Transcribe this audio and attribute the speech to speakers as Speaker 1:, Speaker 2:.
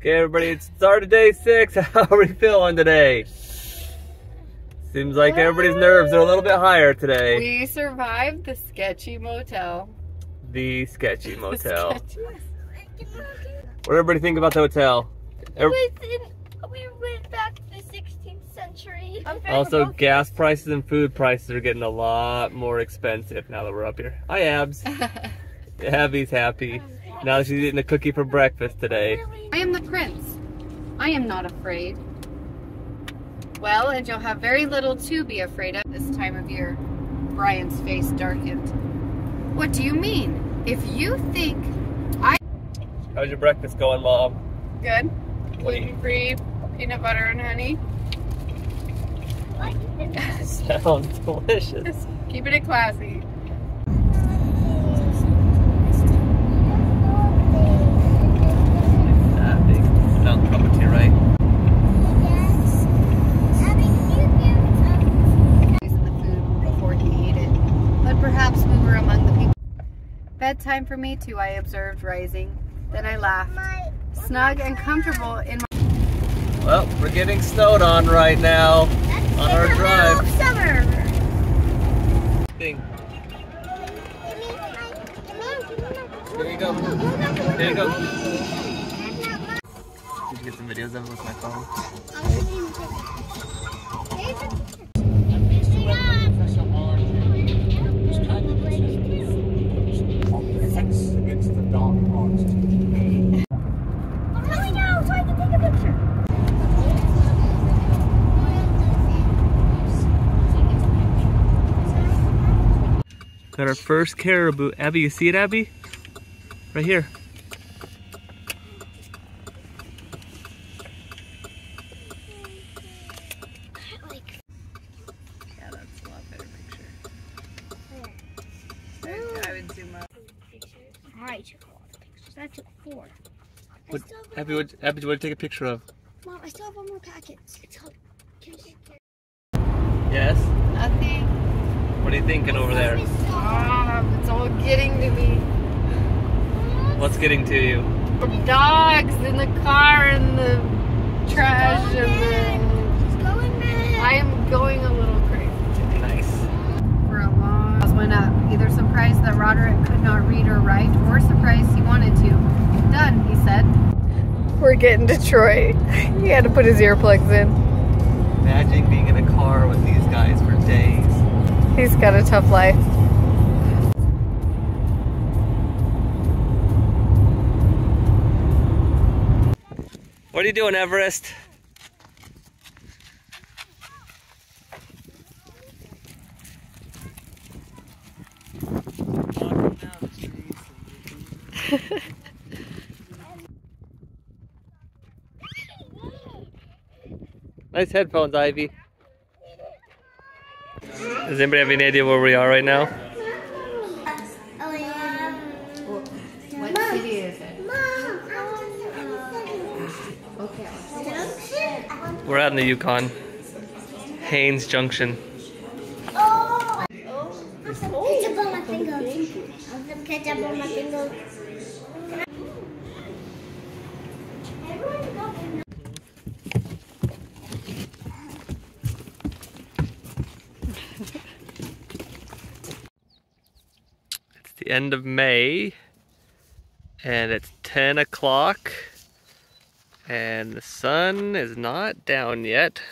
Speaker 1: Okay, everybody, it's start of day six. How are we feeling today? Seems like everybody's nerves are a little bit higher today.
Speaker 2: We survived the sketchy motel.
Speaker 1: The sketchy
Speaker 2: The
Speaker 1: motel.
Speaker 2: sketchy-
Speaker 1: What did everybody think about the hotel? Ev-
Speaker 3: was in, we went back to the 16th century.
Speaker 1: Also, gas prices and food prices are getting a lot more expensive now that we're up here. Hi, Abs. Abby's happy. Um, Now she's eating a cookie for breakfast today.
Speaker 2: I am the prince. I am not afraid. Well, and you'll have very little to be afraid of this time of year. Brian's face darkened. What do you mean? If you think I...
Speaker 1: How's your breakfast going, Mom?
Speaker 2: good,
Speaker 1: What
Speaker 2: gluten free, peanut butter and honey,
Speaker 1: Sounds delicious.
Speaker 2: just keeping it classy. Perhaps we were among the people. Bedtime for me too, I observed rising. Then I laughed. Snug and comfortable in my
Speaker 1: Well, we're getting snowed on right now. On our drive.
Speaker 3: Summer.
Speaker 1: Thing. Here you go. Here you go. Did you get some videos of it with my phone?
Speaker 4: against the dark arts.
Speaker 3: I'm coming out so I can take a picture.
Speaker 1: Got our first caribou. Abby, you see it, Abby? Right here.
Speaker 2: Yeah, that's a lot better picture. I would zoom up.
Speaker 3: I took a lot of pictures. I took four.
Speaker 1: What,
Speaker 3: still
Speaker 1: Abby, what, Abby, what did you take a picture of?
Speaker 3: Mom, I still have one more packet. It's called. Can you take care?
Speaker 1: Yes.
Speaker 2: Nothing.
Speaker 1: What are you thinking over there?
Speaker 2: Ah, it's all getting to me.
Speaker 1: What's getting to you?
Speaker 2: The dogs in the car and the trash and
Speaker 3: She's going
Speaker 2: the. I am going a little crazy today.
Speaker 1: Nice.
Speaker 2: For a long. I went up. Either surprised that Roderick could not read or write, or surprised he wanted to. Done, he said. We're getting Detroit. He had to put his earplugs in.
Speaker 1: Imagine being in a car with these guys for days.
Speaker 2: He's got a tough life.
Speaker 1: What are you doing, Everest? Nice headphones, Ivy. Does anybody have any idea where we are right now?
Speaker 3: Oh, yeah.
Speaker 2: What city is it?
Speaker 1: We're out in the Yukon. Haines Junction.
Speaker 3: Oh. Ketchup on my finger. Ketchup on my finger.
Speaker 1: It's the end of May, and it's 10 o'clock, and the sun is not down yet.